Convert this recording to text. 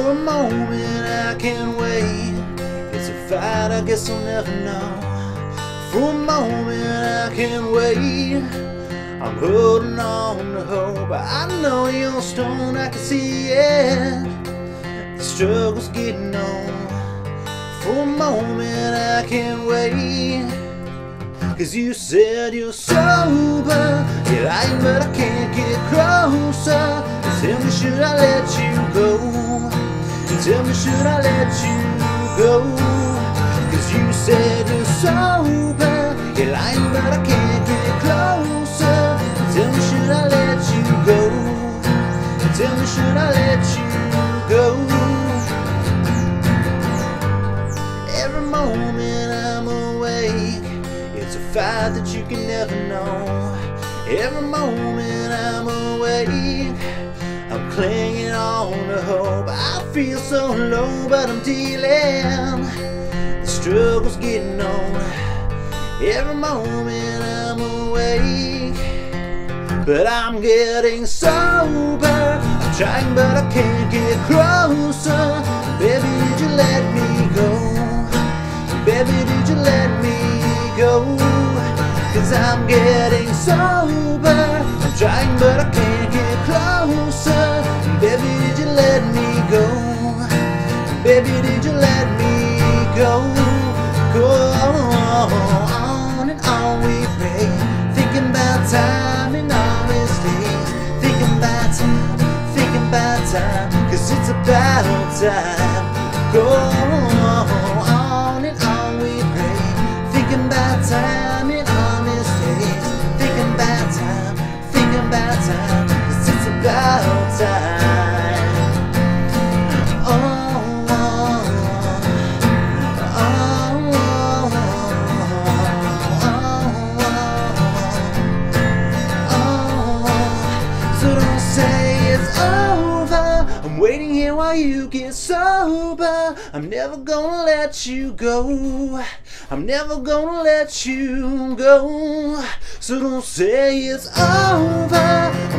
For a moment I can't wait. It's a fight I guess I'll never know. For a moment I can't wait. I'm holding on to hope. I know you're stoned, I can see it. The struggle's getting on. For a moment I can't wait. Cause you said you're sober. You're but I can't get closer. Tell me, should I let you go? Tell me, should I let you go? Cause you said you're sober. You're lying, but I can't get closer. Tell me, should I let you go? Tell me, should I let you go? Every moment I'm awake, it's a fight that you can never know. Every moment I'm awake, hope. I feel so low, but I'm dealing. The struggle's getting on. Every moment I'm awake, but I'm getting sober. I'm trying, but I can't get closer. Baby, did you let me go? Baby, did you let me go? Cause I'm getting sober. I'm trying, but I can't let me go? Baby, did you let me go? Go on and on we pray. Thinking about time and all mistakes. Thinking about time, thinking about time. Cause it's about time. Go on and on we pray. Thinking about time and. Thinking about time, thinking about time. Cause it's about While you get sober. I'm never gonna let you go. I'm never gonna let you go. So don't say it's over.